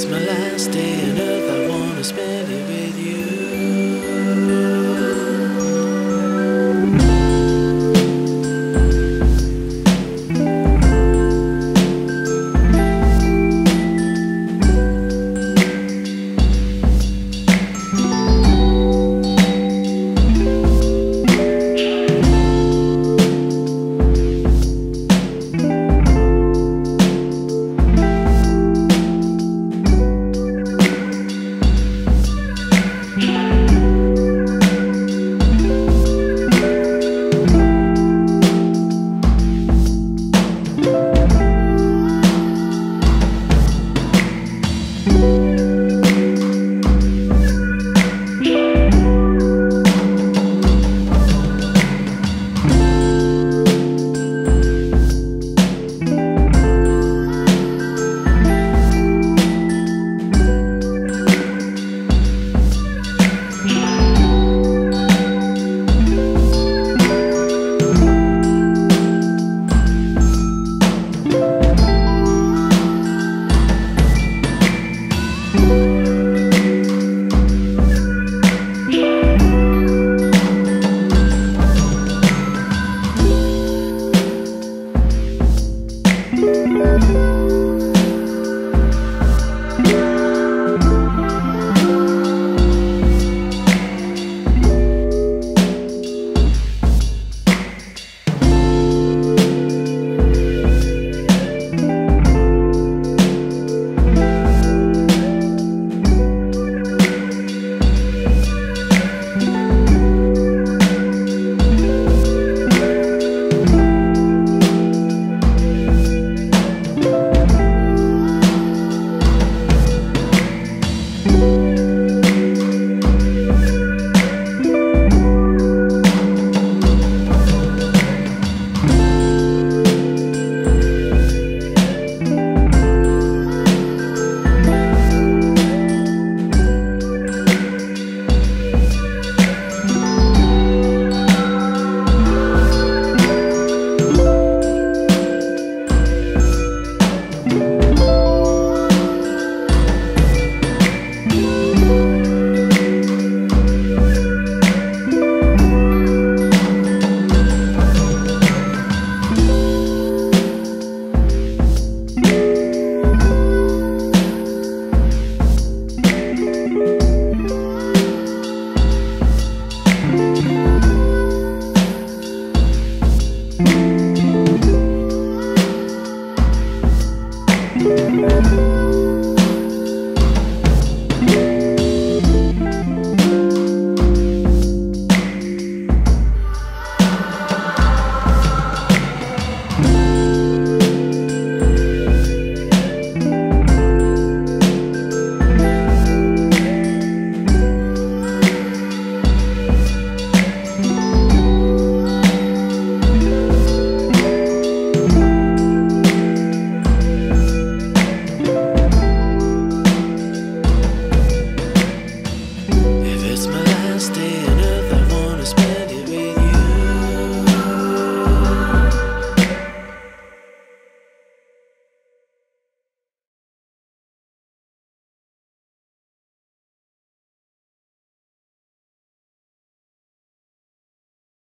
It's my last day on earth, I wanna spend it with you.